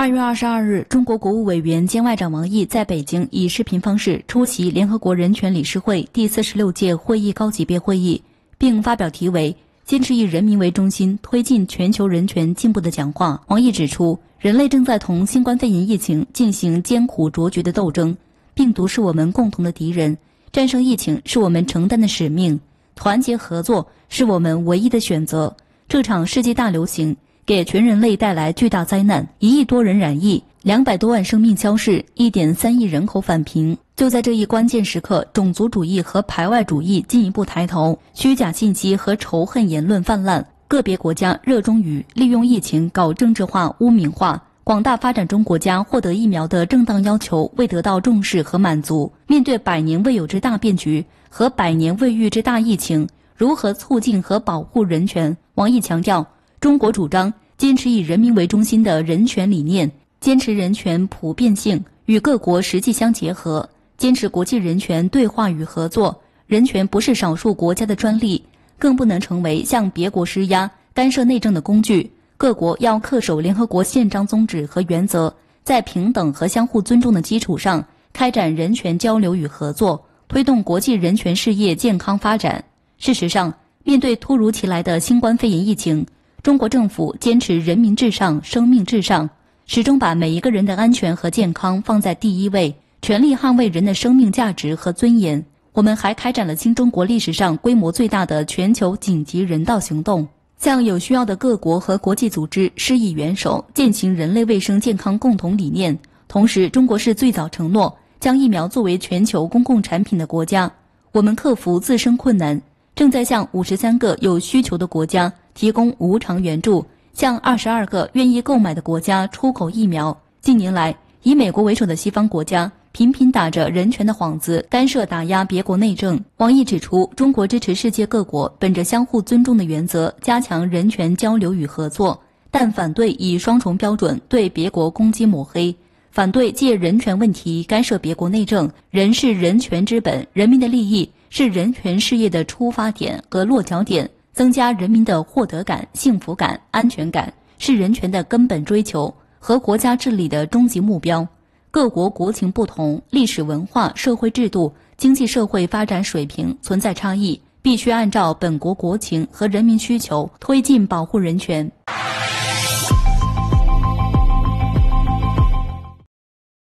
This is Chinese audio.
二月二十二日，中国国务委员兼外长王毅在北京以视频方式出席联合国人权理事会第四十六届会议高级别会议，并发表题为“坚持以人民为中心，推进全球人权进步”的讲话。王毅指出，人类正在同新冠肺炎疫情进行艰苦卓绝的斗争，病毒是我们共同的敌人，战胜疫情是我们承担的使命，团结合作是我们唯一的选择。这场世纪大流行。给全人类带来巨大灾难，一亿多人染疫，两百多万生命消逝，一点三亿人口返贫。就在这一关键时刻，种族主义和排外主义进一步抬头，虚假信息和仇恨言论泛滥，个别国家热衷于利用疫情搞政治化、污名化，广大发展中国家获得疫苗的正当要求未得到重视和满足。面对百年未有之大变局和百年未遇之大疫情，如何促进和保护人权？王毅强调。中国主张坚持以人民为中心的人权理念，坚持人权普遍性与各国实际相结合，坚持国际人权对话与合作。人权不是少数国家的专利，更不能成为向别国施压、干涉内政的工具。各国要恪守联合国宪章宗旨和原则，在平等和相互尊重的基础上开展人权交流与合作，推动国际人权事业健康发展。事实上，面对突如其来的新冠肺炎疫情，中国政府坚持人民至上、生命至上，始终把每一个人的安全和健康放在第一位，全力捍卫人的生命价值和尊严。我们还开展了新中国历史上规模最大的全球紧急人道行动，向有需要的各国和国际组织施以援手，践行人类卫生健康共同理念。同时，中国是最早承诺将疫苗作为全球公共产品的国家。我们克服自身困难。正在向五十三个有需求的国家提供无偿援助，向二十二个愿意购买的国家出口疫苗。近年来，以美国为首的西方国家频频打着人权的幌子，干涉打压别国内政。王毅指出，中国支持世界各国本着相互尊重的原则，加强人权交流与合作，但反对以双重标准对别国攻击抹黑。反对借人权问题干涉别国内政，人是人权之本，人民的利益是人权事业的出发点和落脚点，增加人民的获得感、幸福感、安全感是人权的根本追求和国家治理的终极目标。各国国情不同，历史文化、社会制度、经济社会发展水平存在差异，必须按照本国国情和人民需求推进保护人权。